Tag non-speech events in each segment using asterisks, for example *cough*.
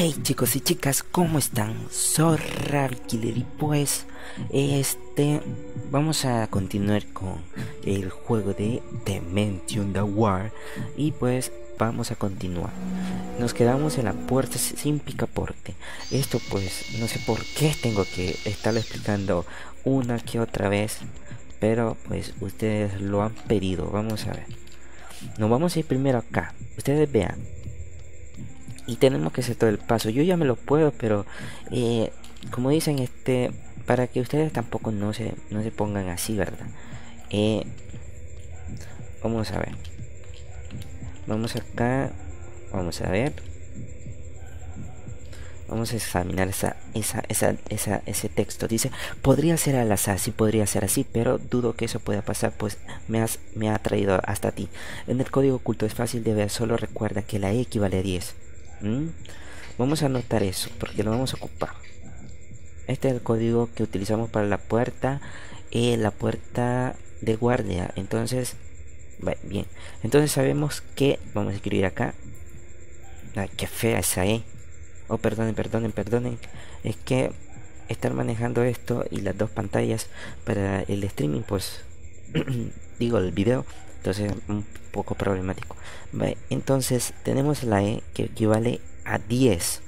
Hey chicos y chicas, ¿cómo están? Ravi Killer y pues este vamos a continuar con el juego de Dimension The War y pues vamos a continuar. Nos quedamos en la puerta sin picaporte. Esto pues no sé por qué tengo que estarlo explicando una que otra vez, pero pues ustedes lo han pedido. Vamos a ver. Nos vamos a ir primero acá. Ustedes vean y tenemos que hacer todo el paso. Yo ya me lo puedo, pero eh, como dicen, este, para que ustedes tampoco no se, no se pongan así, ¿verdad? Eh, vamos a ver. Vamos acá. Vamos a ver. Vamos a examinar esa, esa, esa, esa, ese texto. Dice, podría ser al azar, sí podría ser así, pero dudo que eso pueda pasar, pues me, has, me ha traído hasta ti. En el código oculto es fácil de ver, solo recuerda que la E equivale a 10. ¿Mm? Vamos a anotar eso porque lo vamos a ocupar. Este es el código que utilizamos para la puerta, eh, la puerta de guardia. Entonces, bien. Entonces sabemos que vamos a escribir acá. Ay, qué fea esa E. Oh, perdonen, perdonen, perdonen. Es que estar manejando esto y las dos pantallas para el streaming, pues *clears throat* digo el video entonces un poco problemático. Entonces tenemos la E que equivale a 10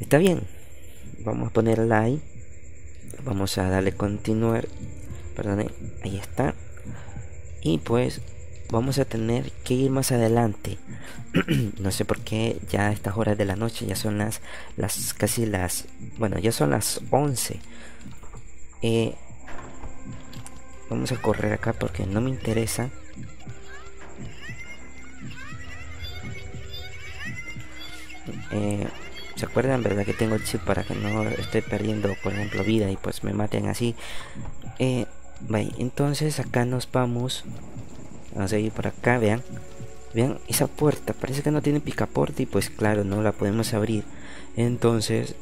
está bien. Vamos a poner la ahí vamos a darle continuar. Perdón ahí está. Y pues vamos a tener que ir más adelante. *clears throat* No sé por qué ya a estas horas de la noche ya son las las casi las bueno ya son las 11 eh, Vamos a correr acá porque no me interesa. Eh, ¿Se acuerdan, verdad? Que tengo el chip para que no esté perdiendo, por ejemplo, vida y pues me maten así. Eh, entonces acá nos vamos. Vamos a ir por acá, vean. Vean esa puerta, parece que no tiene picaporte y pues claro, no la podemos abrir. Entonces,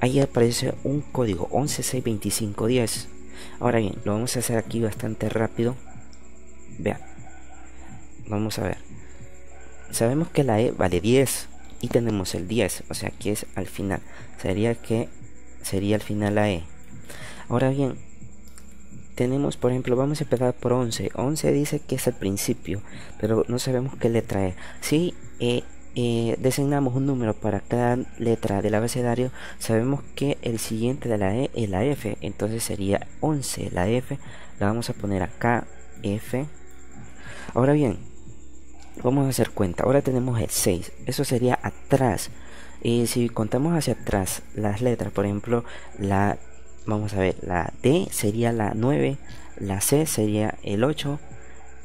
ahí aparece un código 11625010. Ahora bien, lo vamos a hacer aquí bastante rápido. Vean. Vamos a ver. Sabemos que la E vale 10 y tenemos el 10, o sea que es al final. Sería que sería al final la E. Ahora bien, tenemos, por ejemplo, vamos a empezar por 11. 11 dice que es el principio, pero no sabemos qué letra es. Si e eh, designamos un número para cada letra del abecedario, sabemos que el siguiente de la E es la F, entonces sería 11. La F la vamos a poner acá, F. Ahora bien, vamos a hacer cuenta. Ahora tenemos el 6, eso sería atrás. Y si contamos hacia atrás las letras, por ejemplo, la vamos a ver, la D sería la 9, la C sería el 8,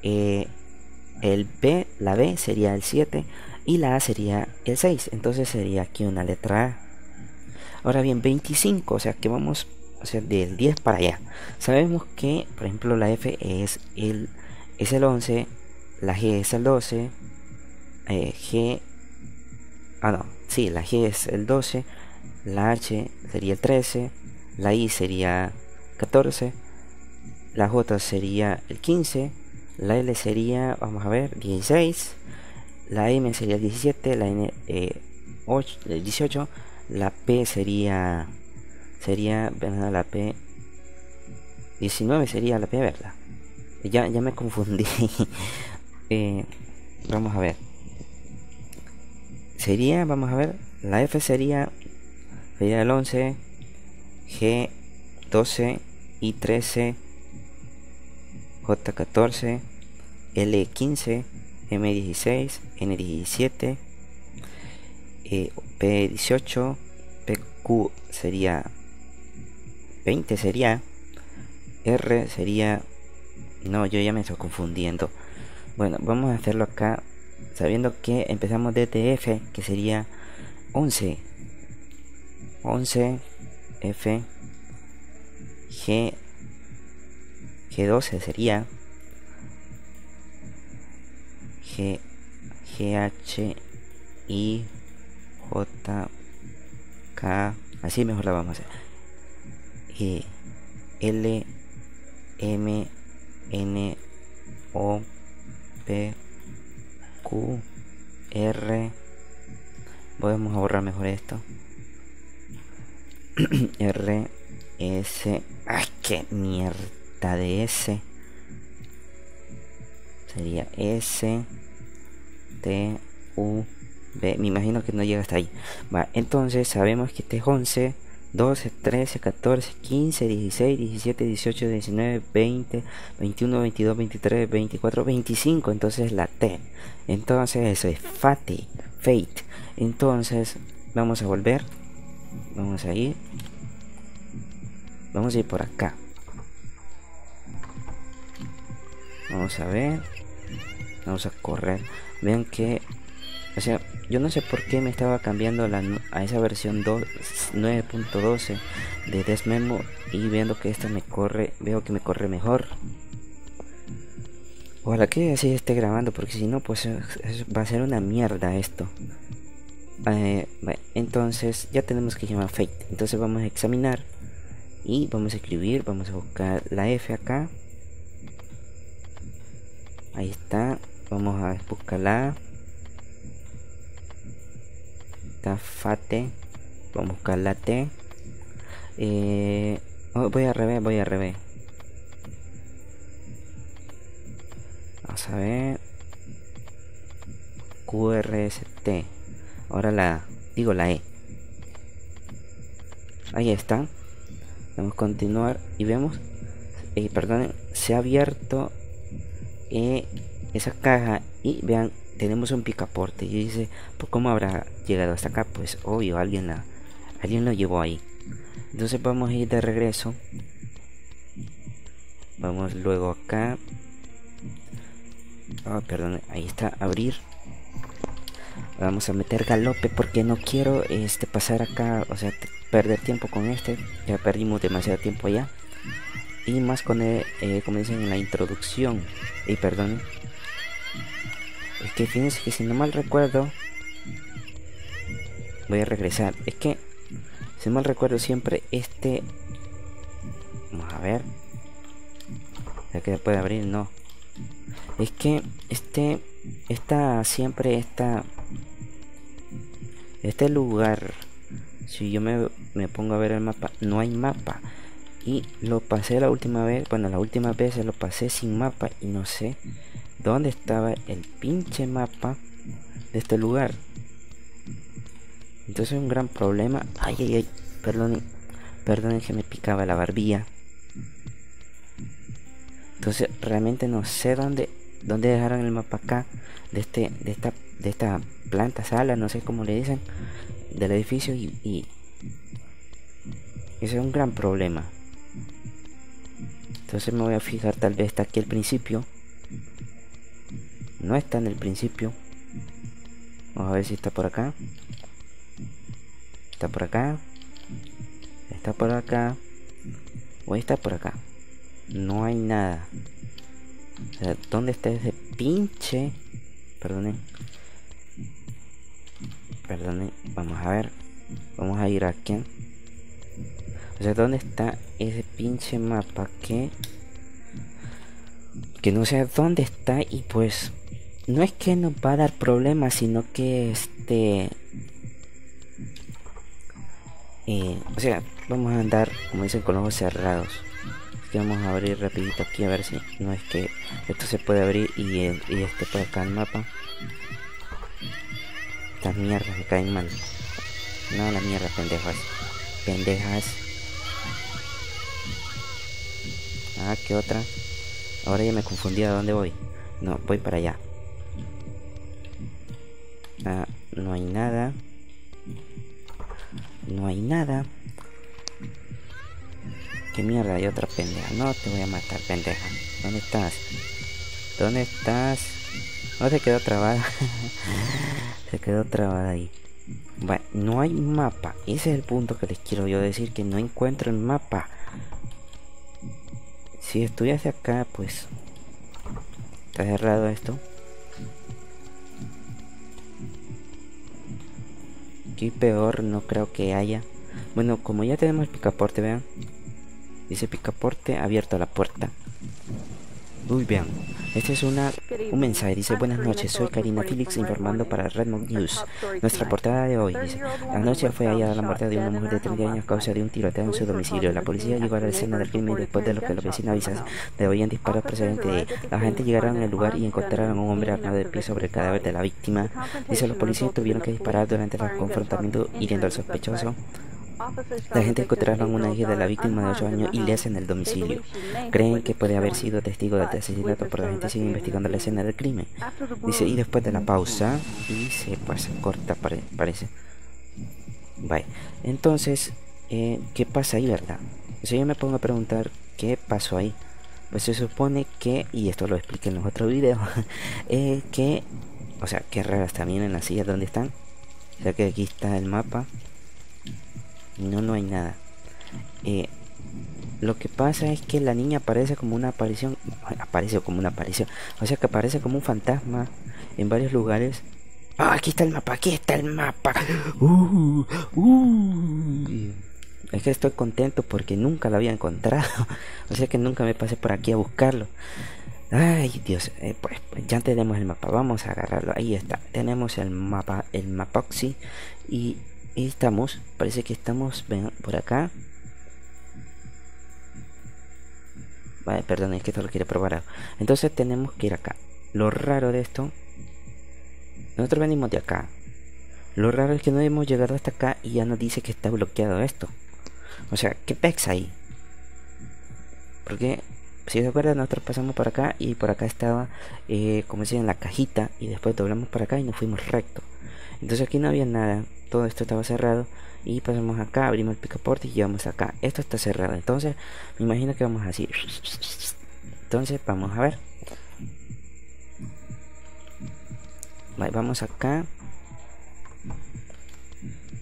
eh, el B, la B sería el 7 y la A sería el 6, entonces sería aquí una letra A. Ahora bien, 25, o sea que vamos o sea, del 10 para allá. Sabemos que, por ejemplo, la F es el, es el 11, la G es el 12, eh, G, ah no, sí, la G es el 12, la H sería el 13, la I sería 14, la J sería el 15, la L sería, vamos a ver, 16, la M sería 17, la N 8, eh, 18, eh, la P sería sería la P 19 sería la P, ¿verdad? Ya, ya me confundí. *laughs* Eh, vamos a ver. Sería, vamos a ver, la F sería sería el 11, G 12, I 13, J 14, L 15 M16, N17, P18, PQ sería 20 sería, R sería, no, yo ya me estoy confundiendo. Bueno, vamos a hacerlo acá, sabiendo que empezamos desde F, que sería 11, 11, F, G, G12 sería G, H, I, J, K, así mejor la vamos a hacer. E, L, M, N, O, P, Q, R, Podemos borrar mejor esto. *clears throat* R, S. ¡Ay, qué mierda de S! Sería S, T, U, B. Me imagino que no llega hasta ahí. Va, entonces sabemos que este es 11. 12, 13, 14, 15, 16, 17, 18, 19, 20, 21, 22, 23, 24, 25. Entonces la T. Entonces eso es Fate, Fate. Entonces vamos a volver. Vamos a ir. Vamos a ir por acá. Vamos a ver. Vamos a correr. Vean que o sea, yo no sé por qué me estaba cambiando la, a esa versión 9.12 de Desmemo y viendo que esta me corre, veo que me corre mejor. Ojalá que así esté grabando, porque si no, pues va a ser una mierda esto. Eh, entonces ya tenemos que llamar Fate. Entonces vamos a examinar y vamos a escribir, vamos a buscar la F acá. Ahí está. Vamos a buscar la A fate. Vamos a buscar la T eh, oh, voy a revés voy a revés. Vamos a ver. QRST ahora la digo la E. Ahí está. Vamos a continuar y vemos eh, perdón se ha abierto eh, esa caja y vean tenemos un picaporte y dice, ¿por cómo habrá llegado hasta acá? Pues obvio, alguien, la, alguien lo llevó ahí. Entonces vamos a ir de regreso. Vamos luego acá. Oh, perdón, ahí está, abrir. Vamos a meter galope porque no quiero este pasar acá, o sea, perder tiempo con este. Ya perdimos demasiado tiempo allá. Y más con, el, eh, como dicen en la introducción. Y perdón, es que fíjense que si no mal recuerdo. Voy a regresar. Es que. Si no mal recuerdo siempre este. Vamos a ver. Ya que puede abrir, no. Es que este. Está siempre esta. Este lugar. Si yo me, me pongo a ver el mapa. No hay mapa. Y lo pasé la última vez. Bueno, la última vez se lo pasé sin mapa. Y no sé dónde estaba el pinche mapa de este lugar. Entonces un gran problema. Ay, ay, ay. Perdón, perdón que me picaba la barbilla. Entonces realmente no sé dónde, dónde dejaron el mapa acá de este, de esta, de esta planta, sala, no sé cómo le dicen, del edificio y, y ese es un gran problema. Entonces me voy a fijar, tal vez está aquí al principio. No está en el principio. Vamos a ver si está por acá. Está por acá. Está por acá. O está por acá. No hay nada. ¿dónde está ese pinche? Perdonen. Perdonen. Vamos a ver. Vamos a ir aquí. O sea, ¿dónde está ese pinche mapa que... Que no sé dónde está y pues no es que nos va a dar problemas, sino que este... Eh, o sea, vamos a andar, como dicen, con los ojos cerrados. que vamos a abrir rapidito aquí a ver si no es que esto se puede abrir y, y este puede acá el mapa. Estas mierdas me caen mal. No, la mierda, pendejas. Pendejas. Ah, ¿qué otra? Ahora ya me confundí a dónde voy. No, voy para allá. Ah, no hay nada. No hay nada. ¿Qué mierda? Hay otra pendeja. No te voy a matar, pendeja. ¿Dónde estás? ¿Dónde estás? No se quedó trabada. *laughs* se quedó trabada ahí. Bueno, no hay mapa. Ese es el punto que les quiero yo decir. Que no encuentro el mapa. Si estuviese acá, pues... Está cerrado esto. Peor no creo que haya. Bueno, como ya tenemos picaporte, vean. Dice picaporte abierto la puerta. Uy, vean. Este es una, un mensaje, dice Buenas noches, soy Karina Felix informando para Redmond News. Nuestra portada de hoy dice Anoche fue hallada la muerte de una mujer de 30 años a causa de un tiroteo en su domicilio. La policía llegó a la escena del crimen después de lo que los vecinos avisaron de oían disparos procedentes de La gente llegaron al lugar y encontraron a un hombre armado de pie sobre el cadáver de la víctima. Dice los policías tuvieron que disparar durante el confrontamiento hiriendo al sospechoso. La gente encontraron una hija de la víctima de 8 años ilesa en el domicilio. Creen que puede haber sido testigo del asesinato, pero la gente sigue investigando la escena del crimen. Dice, y después de la pausa, y se pasa corta, parece. Vale, entonces, eh, ¿qué pasa ahí, verdad? Si yo me pongo a preguntar, ¿qué pasó ahí? Pues se supone que, y esto lo expliqué en los otros videos, *laughs* que, o sea, qué raras también en la silla donde están. Ya que aquí está el mapa no, no hay nada. Eh, lo que pasa es que la niña aparece como una aparición. Aparece como una aparición. O sea que aparece como un fantasma en varios lugares. Ah, aquí está el mapa, aquí está el mapa. Uh, uh. Es que estoy contento porque nunca lo había encontrado. *laughs* o sea que nunca me pasé por aquí a buscarlo. Ay, Dios, eh, pues, pues, ya tenemos el mapa. Vamos a agarrarlo. Ahí está. Tenemos el mapa, el mapoxy. Y y estamos, parece que estamos por acá. Vale, perdón, es que esto lo quiere probar. Entonces tenemos que ir acá. Lo raro de esto, nosotros venimos de acá. Lo raro es que no hemos llegado hasta acá y ya nos dice que está bloqueado esto. O sea, ¿qué pex ahí? Porque, si se acuerdan, nosotros pasamos por acá y por acá estaba, eh, como decía, en la cajita y después doblamos para acá y nos fuimos recto. Entonces aquí no había nada todo esto estaba cerrado y pasamos acá, abrimos el picaporte y llevamos acá. Esto está cerrado, entonces me imagino que vamos así. Entonces vamos a ver. vamos acá.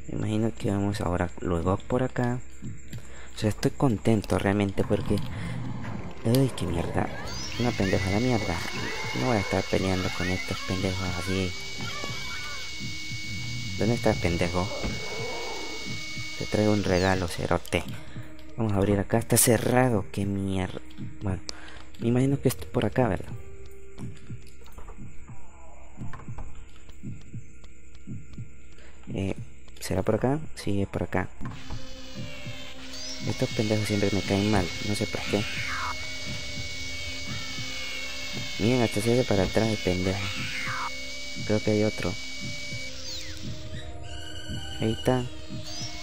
Me imagino que vamos ahora luego por acá. O sea, estoy contento realmente porque... Ay, qué mierda. Una pendeja la mierda. No voy a estar peleando con estos pendejos así. ¿Dónde está el pendejo? Te traigo un regalo, cerote. Vamos a abrir acá. Está cerrado. Qué mierda. Bueno, me imagino que es por acá, ¿verdad? Eh, ¿Será por acá? Sí, es por acá. Estos pendejos siempre me caen mal. No sé por qué. Miren, hasta se hace para atrás el pendejo. Creo que hay otro. Ahí está.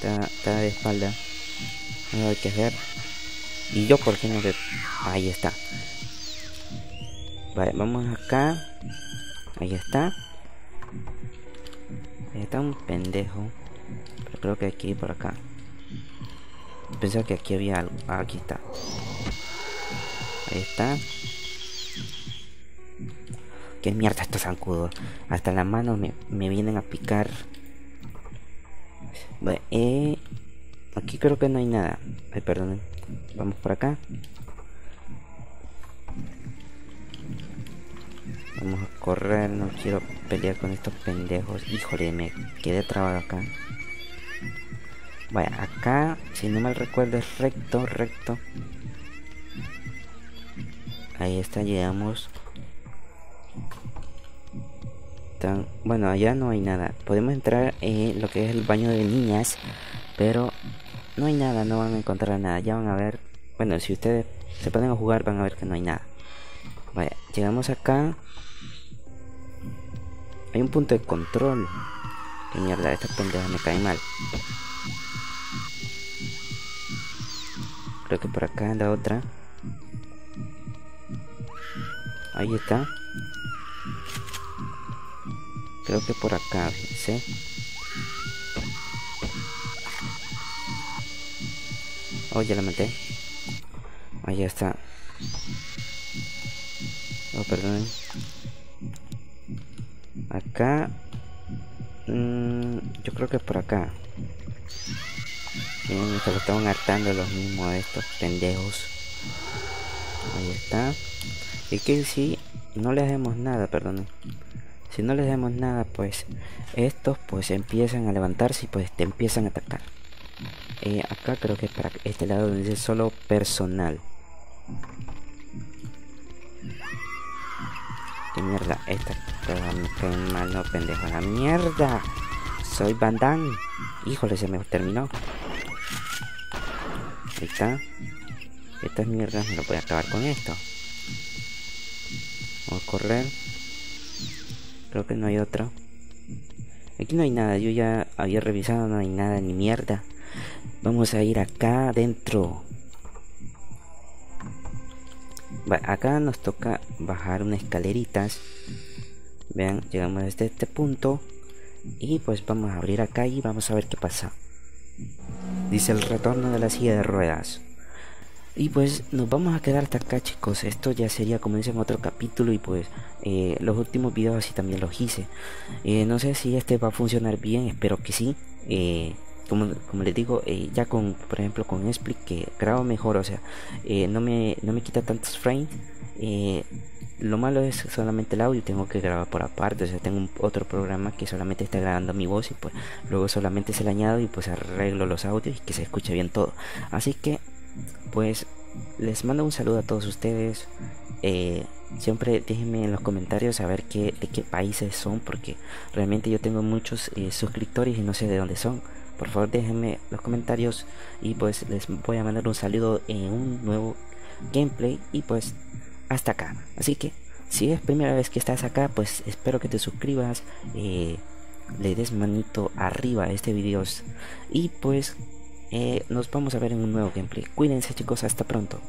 Está, de espalda. No hay que hacer. Y yo, ¿por qué no Ahí está. Vale, vamos acá. Ahí está. Ahí está un pendejo. Pero creo que aquí por acá. Pensaba que aquí había algo. Ah, aquí está. Ahí está. Qué mierda estos zancudos. Hasta las manos me, me vienen a picar. Eh, aquí creo que no hay nada. Ay, perdón. Vamos por acá. Vamos a correr, no quiero pelear con estos pendejos. Híjole, me quedé trabado acá. Vaya, acá, si no mal recuerdo, es recto, recto. Ahí está, llegamos bueno, allá no hay nada. Podemos entrar en lo que es el baño de niñas, pero no hay nada, no van a encontrar nada. Ya van a ver, bueno, si ustedes se ponen a jugar van a ver que no hay nada. Vaya, llegamos acá. Hay un punto de control. Que mierda, esta pendeja me cae mal. Creo que por acá la otra. Ahí está. Creo que por acá, ¿sí? Oh, ya la maté. Ahí está. Oh, perdón. Acá. Mmm, yo creo que por acá. Bien, se lo estaban hartando los mismos de estos pendejos. Ahí está. Y que si no le hacemos nada, perdón. Si no les damos nada, pues estos pues empiezan a levantarse y pues te empiezan a atacar. Eh, acá creo que es para este lado donde dice solo personal. qué mierda. Esta qué mal no pendejo. La mierda. Soy Bandan. Híjole, se me terminó. Ahí está. Estas mierdas me lo voy a acabar con esto. Vamos a correr. Creo que no hay otro. Aquí no hay nada. Yo ya había revisado. No hay nada ni mierda. Vamos a ir acá adentro. acá nos toca bajar unas escaleritas. Vean, llegamos desde este punto. Y pues vamos a abrir acá y vamos a ver qué pasa. Dice el retorno de la silla de ruedas. Y pues nos vamos a quedar hasta acá chicos, esto ya sería como dicen otro capítulo y pues eh, los últimos videos así también los hice. Eh, no sé si este va a funcionar bien, espero que sí. Eh, como, como les digo, ya con, por ejemplo, con Split que grabo mejor, o sea, no, me, no me quita tantos frames. lo malo es solamente el audio, tengo que grabar por aparte, o sea, tengo otro programa que solamente está grabando mi voz y pues luego solamente se le añado y pues arreglo los audios y que se escuche bien todo. Así que pues les mando un saludo a todos ustedes. Eh, siempre déjenme en los comentarios a ver qué, de qué países son, porque realmente yo tengo muchos eh, suscriptores y no sé de dónde son. Por favor, déjenme los comentarios y pues les voy a mandar un saludo en un nuevo gameplay y pues hasta acá. Así que si es primera vez que estás acá, pues espero que te suscribas, eh, le des manito arriba a este video y pues eh, nos vamos a ver en un nuevo gameplay. Cuídense chicos, hasta pronto.